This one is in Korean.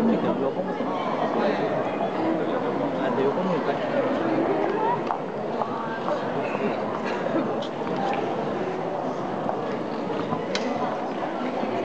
홈이 되고 홈이